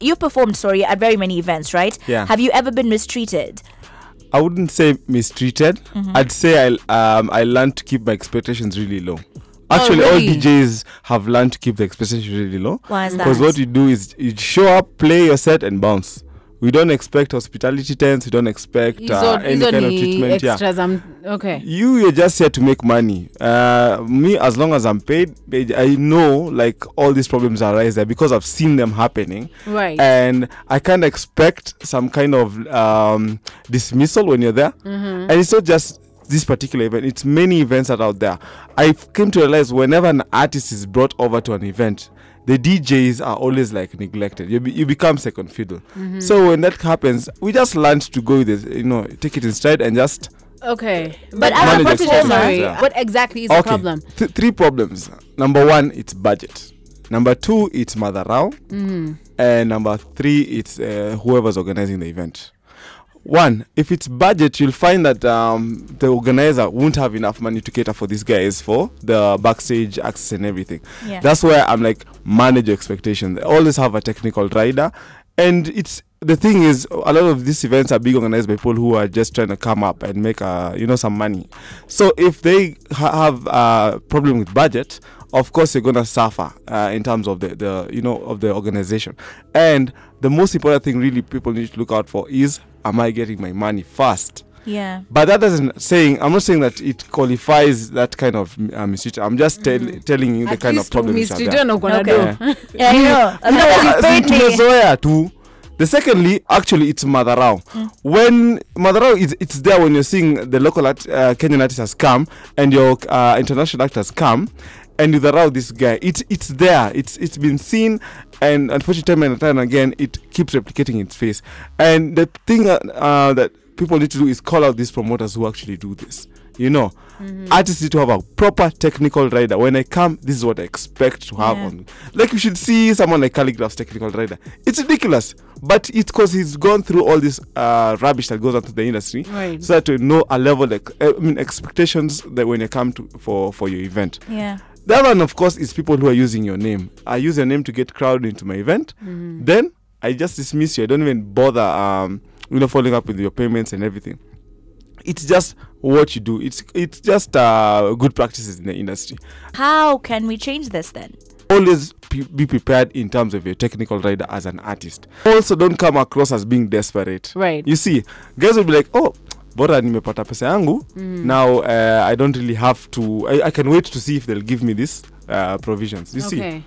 you've performed, sorry, at very many events, right? Yeah. Have you ever been mistreated? I wouldn't say mistreated. Mm-hmm. I'd say I um I learned to keep my expectations really low. Actually, all really? DJs have learned to keep the expectations really low. Why is that? Because what you do is you show up, play your set, and bounce. We don't expect hospitality tents. We don't expect uh, any kind of treatment. Yeah. extras, um, okay. You you're just here to make money. Uh, me, as long as I'm paid, I I know like all these problems arise there because I've seen them happening Right. and I can't expect some kind of um, dismissal when you're there. Mm-hmm. And it's not just this particular event; it's many events that are out there. I came to realize whenever an artist is brought over to an event, the DJs are always like neglected. You, be, you become second fiddle. Mm-hmm. So when that happens, we just learned to go with it. You know, take it in stride and just Okay. But as a Manage performer, yeah. what exactly is the problem? Th- three problems. Number one, it's budget. Number two, it's madharau. Mm-hmm. And number three, it's uh, whoever's organizing the event. One, if it's budget, you'll find that um, the organizer won't have enough money to cater for these guys for the backstage access and everything. Yeah. That's where I'm like, manage your expectations. They always have a technical rider. And it's the thing is, a lot of these events are being organized by people who are just trying to come up and make, uh, you know, some money. So if they ha- have a problem with budget, of course you're gonna suffer uh, in terms of the, the, you know, of the organization. And the most important thing, really, people need to look out for is, am I getting my money fast? yeah. But that doesn't saying. I'm not saying that it qualifies that kind of uh, mistreatment. I'm just tell, telling you the At kind of least to problems that are there. mistreat uko na Okay. do. Yeah, I know. As long as you paid si me. tumezoea tu the secondly actually it's madharau when madharau is it's there when you're seeing the local art, uh, kenyan artist has come and your uh, international actors come and you dharau this guy it's it's there. It's it's been seen and unfortunately time and time again it keeps replicating its face. And the thing uh, uh, that people need to do is call out these promoters who actually do this you know artists need to have a proper technical rider. When i come this is what i expect to have Yeah. on. Like you should see someone like Khaligraph's technical rider. It's ridiculous but it's because he's gone through all this uh, rubbish that goes on to the industry Right. so that to know a level like i mean expectations that when you come to for for your event. Yeah. the other one of course is people who are using your name. I use your name to get crowd into my event. Then i just dismiss you. I don't even bother um you know following up with your payments and everything it's just what you do. It's it's just uh, good practices in the industry. How can we change this then? always be prepared in terms of your technical rider as an artist. Also don't come across as being desperate. Right. you see guys will be like oh bora nimepata pesa yangu. Now uh, i don't really have to I, i can wait to see if they'll give me this uh, provisions. You see Okay.